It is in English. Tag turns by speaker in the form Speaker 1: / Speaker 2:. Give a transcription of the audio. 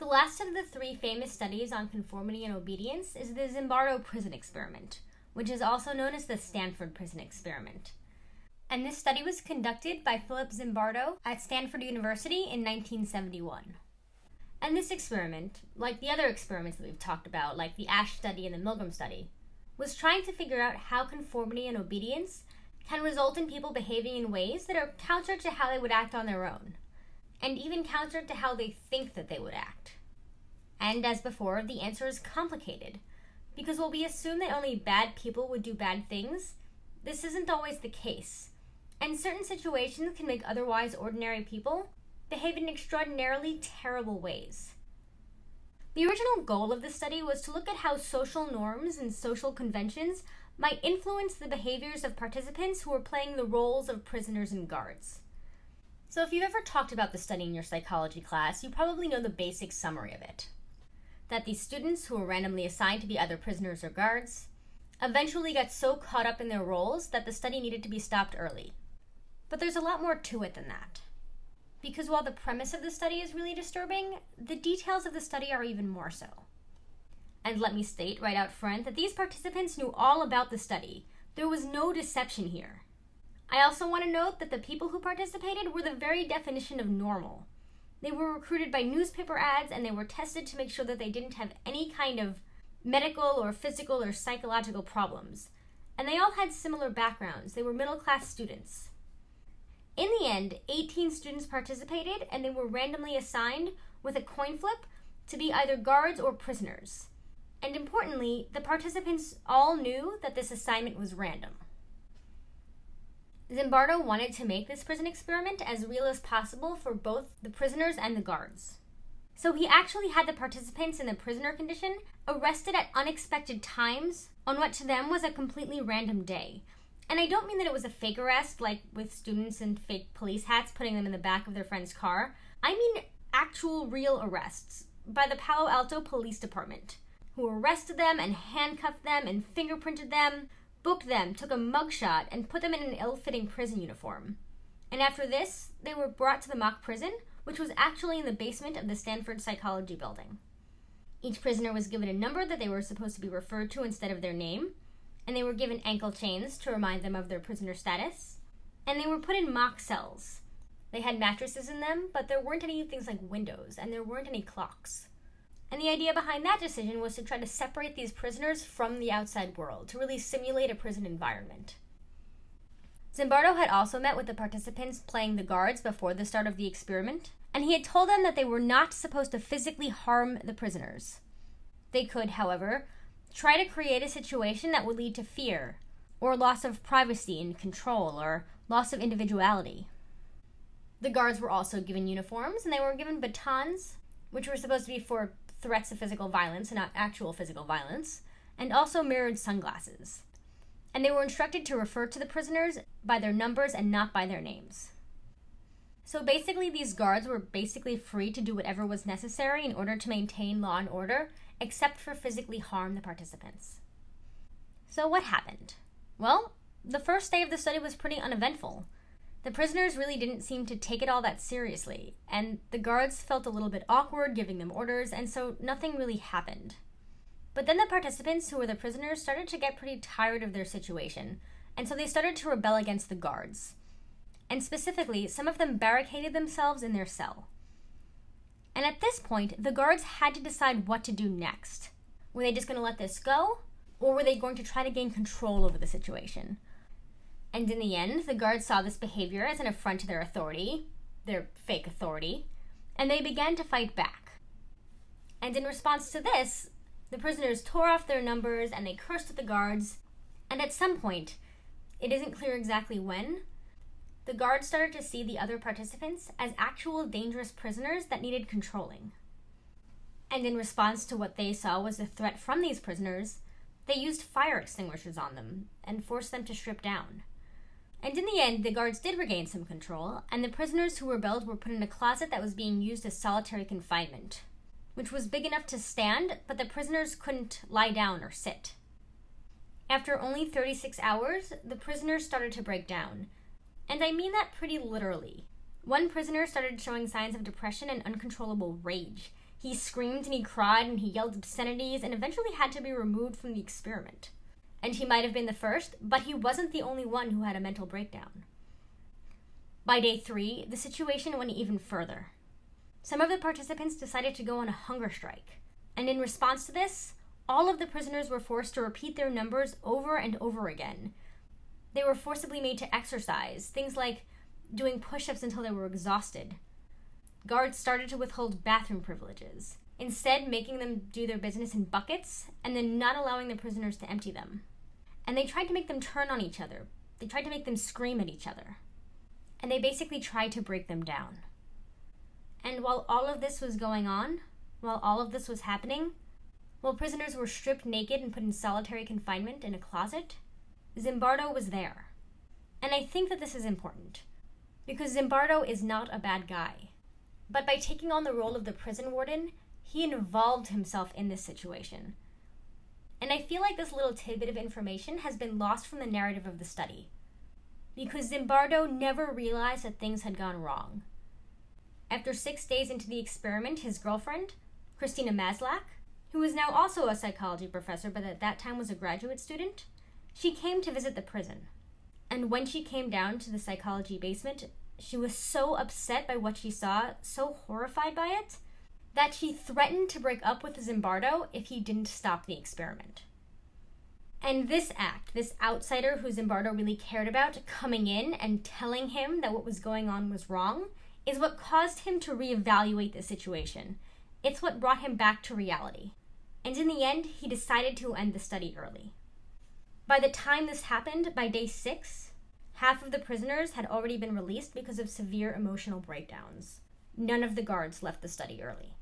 Speaker 1: The last of the three famous studies on conformity and obedience is the Zimbardo prison experiment, which is also known as the Stanford prison experiment. And this study was conducted by Philip Zimbardo at Stanford University in 1971. And this experiment, like the other experiments that we've talked about, like the Asch study and the Milgram study, was trying to figure out how conformity and obedience can result in people behaving in ways that are counter to how they would act on their own and even counter to how they think that they would act. And as before, the answer is complicated, because while we assume that only bad people would do bad things, this isn't always the case, and certain situations can make otherwise ordinary people behave in extraordinarily terrible ways. The original goal of the study was to look at how social norms and social conventions might influence the behaviors of participants who were playing the roles of prisoners and guards. So, if you've ever talked about the study in your psychology class, you probably know the basic summary of it. That these students, who were randomly assigned to be either prisoners or guards, eventually got so caught up in their roles that the study needed to be stopped early. But there's a lot more to it than that. Because while the premise of the study is really disturbing, the details of the study are even more so. And let me state right out front that these participants knew all about the study. There was no deception here. I also want to note that the people who participated were the very definition of normal. They were recruited by newspaper ads and they were tested to make sure that they didn't have any kind of medical or physical or psychological problems. And they all had similar backgrounds. They were middle class students. In the end, 18 students participated and they were randomly assigned with a coin flip to be either guards or prisoners. And importantly, the participants all knew that this assignment was random. Zimbardo wanted to make this prison experiment as real as possible for both the prisoners and the guards. So he actually had the participants in the prisoner condition arrested at unexpected times on what to them was a completely random day. And I don't mean that it was a fake arrest, like with students in fake police hats putting them in the back of their friend's car. I mean actual real arrests by the Palo Alto Police Department, who arrested them and handcuffed them and fingerprinted them booked them, took a mugshot, and put them in an ill fitting prison uniform. And after this, they were brought to the mock prison, which was actually in the basement of the Stanford Psychology Building. Each prisoner was given a number that they were supposed to be referred to instead of their name, and they were given ankle chains to remind them of their prisoner status, and they were put in mock cells. They had mattresses in them, but there weren't any things like windows, and there weren't any clocks. And the idea behind that decision was to try to separate these prisoners from the outside world, to really simulate a prison environment. Zimbardo had also met with the participants playing the guards before the start of the experiment, and he had told them that they were not supposed to physically harm the prisoners. They could, however, try to create a situation that would lead to fear, or loss of privacy and control, or loss of individuality. The guards were also given uniforms, and they were given batons, which were supposed to be for threats of physical violence and not actual physical violence, and also mirrored sunglasses. And they were instructed to refer to the prisoners by their numbers and not by their names. So basically, these guards were basically free to do whatever was necessary in order to maintain law and order, except for physically harm the participants. So, what happened? Well, the first day of the study was pretty uneventful. The prisoners really didn't seem to take it all that seriously, and the guards felt a little bit awkward giving them orders, and so nothing really happened. But then the participants, who were the prisoners, started to get pretty tired of their situation, and so they started to rebel against the guards. And specifically, some of them barricaded themselves in their cell. And at this point, the guards had to decide what to do next. Were they just going to let this go? Or were they going to try to gain control over the situation? And in the end, the guards saw this behavior as an affront to their authority, their fake authority, and they began to fight back. And in response to this, the prisoners tore off their numbers and they cursed at the guards. And at some point, it isn't clear exactly when, the guards started to see the other participants as actual dangerous prisoners that needed controlling. And in response to what they saw was a threat from these prisoners, they used fire extinguishers on them and forced them to strip down. And in the end, the guards did regain some control, and the prisoners who rebelled were put in a closet that was being used as solitary confinement, which was big enough to stand, but the prisoners couldn't lie down or sit. After only 36 hours, the prisoners started to break down. And I mean that pretty literally. One prisoner started showing signs of depression and uncontrollable rage. He screamed and he cried and he yelled obscenities and eventually had to be removed from the experiment. And he might have been the first, but he wasn't the only one who had a mental breakdown. By day three, the situation went even further. Some of the participants decided to go on a hunger strike, and in response to this, all of the prisoners were forced to repeat their numbers over and over again. They were forcibly made to exercise, things like doing push ups until they were exhausted. Guards started to withhold bathroom privileges, instead, making them do their business in buckets and then not allowing the prisoners to empty them. And they tried to make them turn on each other, they tried to make them scream at each other. And they basically tried to break them down. And while all of this was going on, while all of this was happening, while prisoners were stripped naked and put in solitary confinement in a closet, Zimbardo was there. And I think that this is important because Zimbardo is not a bad guy. But by taking on the role of the prison warden, he involved himself in this situation. And I feel like this little tidbit of information has been lost from the narrative of the study. Because Zimbardo never realized that things had gone wrong. After six days into the experiment, his girlfriend, Christina Maslach, who was now also a psychology professor but at that time was a graduate student, she came to visit the prison. And when she came down to the psychology basement, she was so upset by what she saw, so horrified by it, that he threatened to break up with Zimbardo if he didn't stop the experiment. And this act, this outsider who Zimbardo really cared about, coming in and telling him that what was going on was wrong, is what caused him to reevaluate the situation. It's what brought him back to reality. And in the end, he decided to end the study early. By the time this happened, by day six, half of the prisoners had already been released because of severe emotional breakdowns. None of the guards left the study early.